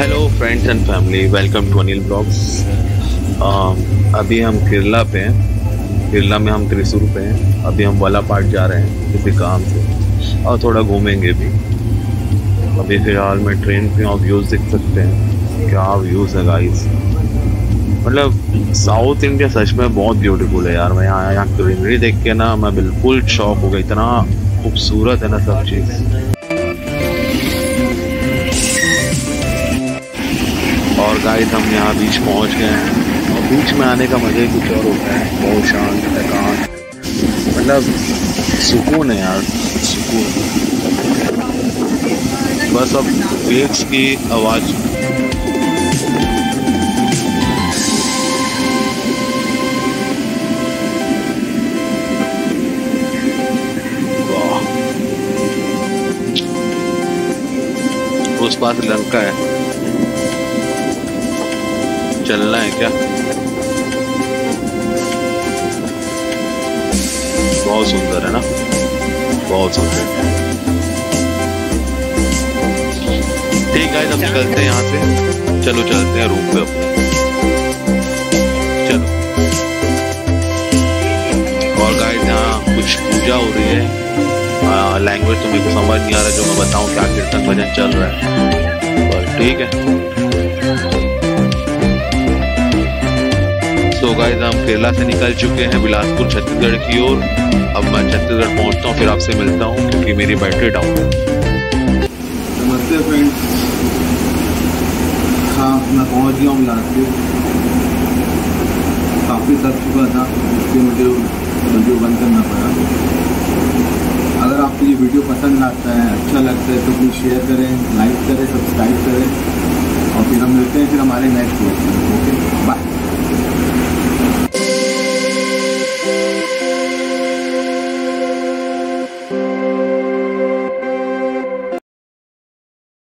Hello friends and family welcome to Anil blogs अभी हम केरला पे हैं। केरला में हम त्रिशूर पे हैं। अभी हम वालापाट जा रहे हैं किसी काम से। और थोड़ा घूमेंगे भी। अभी फ़िलहाल मैं ट्रेन पे और व्यूज़ देख सकते हैं। क्या व्यूज़ है गाइस मतलब साउथ इंडिया सच में बहुत ब्यूटीफुल है यार। मैं यहाँ यहाँ ग्रीनरी देख के ना, मैं बिल्कुल शौक हो गया। इतना खूबसूरत है ना सब चीज़। गाइस हम यहाँ बीच पहुँच गए हैं। और बीच में आने का मज़ा ही कुछ और होता है। बहुत शांत एकांत मतलब सुकून है यार, सुकून। बस अब वेव्स की आवाज़। उस पास लंका है। चलना है क्या? बहुत सुंदर है ना? बहुत सुंदर। ठीक है हम निकलते हैं यहाँ से। चलो, चलते हैं रूम पे चलो। और गाइस यहाँ कुछ पूजा हो रही है। लैंग्वेज तो मेरे को समझ नहीं आ रहा, जो मैं बताऊँ, क्या कीर्तन भजन चल रहा है। ठीक है। तो गाइस हम केरला से निकल चुके हैं बिलासपुर, छत्तीसगढ़ की ओर। अब मैं छत्तीसगढ़ पहुँचता हूँ, फिर आपसे मिलता हूँ, क्योंकि मेरी बैटरी डाउन है। नमस्ते फ्रेंड्स हाँ मैं पहुँच गया हूँ बिलासपुर। काफ़ी थक चुका था, इसलिए मुझे वीडियो बंद करना पड़ा। अगर आपको ये वीडियो पसंद आता है अच्छा लगता है तो प्लीज़ शेयर करें लाइक करें सब्सक्राइब करें। और फिर हम मिलते हैं फिर हमारे नेक्स्ट वीडियो